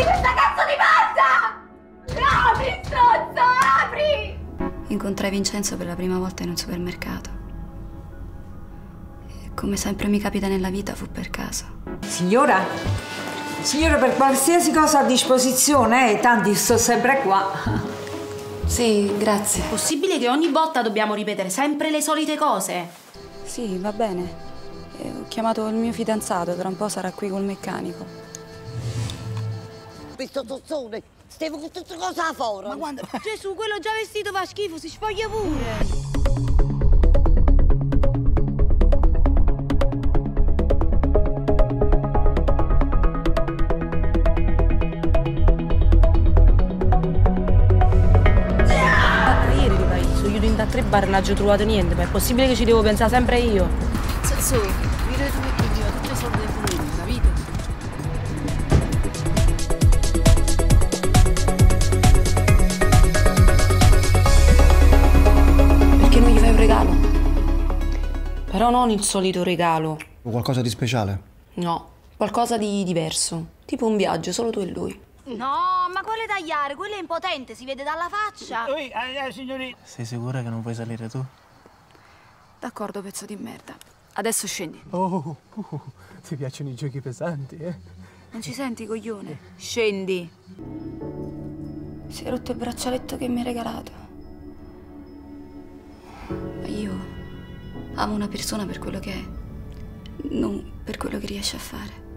Apri questa cazzo di merda! Apri, stronzo, apri! Incontrai Vincenzo per la prima volta in un supermercato. Come sempre mi capita nella vita, fu per caso. Signora, signora, per qualsiasi cosa a disposizione, eh, tanti sto sempre qua. Sì, grazie. Possibile che ogni volta dobbiamo ripetere sempre le solite cose? Sì, va bene. Eh, ho chiamato il mio fidanzato, tra un po' sarà qui col meccanico. Questo tozzone, stiamo con tutte cose a fora. Ma guarda, Gesù, quello già vestito fa schifo, si spoglia pure. Da tre bar e non ho trovato niente, ma è possibile che ci devo pensare sempre io? Su, vedi tu che io tutti i soldi del Però non il solito regalo. Qualcosa di speciale? No, qualcosa di diverso. Tipo un viaggio, solo tu e lui. No, ma quale tagliare? Quello è impotente, si vede dalla faccia. Sei sicura che non puoi salire tu? D'accordo, pezzo di merda. Adesso scendi. Oh, uh, ti piacciono i giochi pesanti, eh? Non ci senti, coglione? Scendi. Si è rotto il braccialetto che mi hai regalato. Amo una persona per quello che è, non per quello che riesce a fare.